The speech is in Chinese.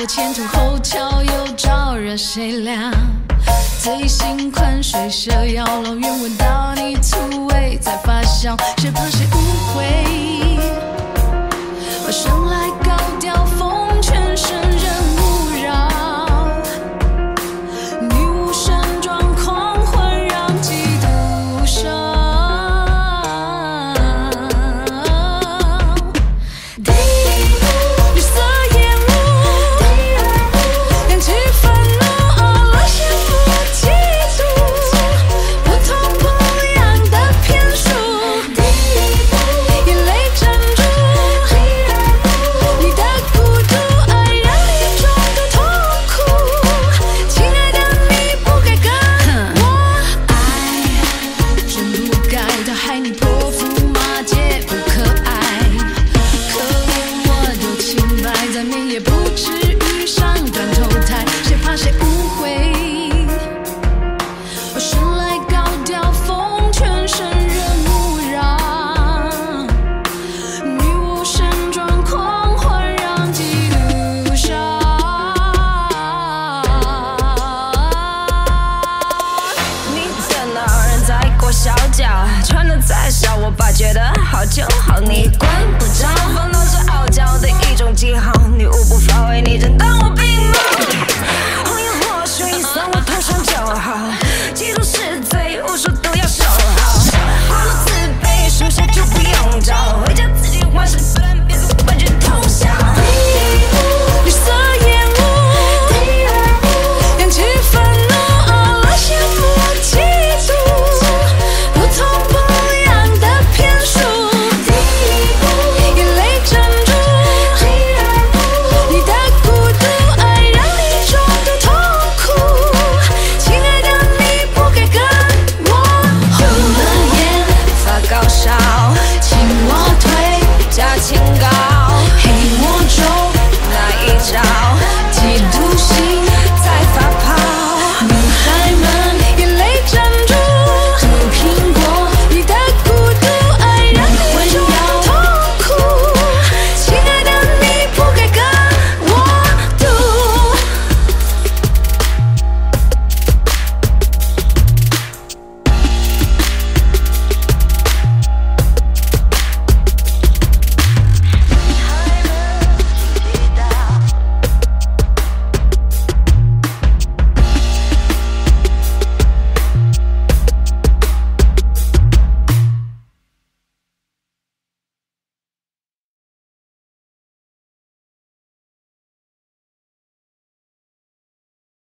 我前凸后翘，又招惹谁俩？贼心宽，水蛇腰，老远闻到你醋味在发酵，谁怕谁误会？爸觉得好就好你管不着。